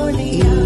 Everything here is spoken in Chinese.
for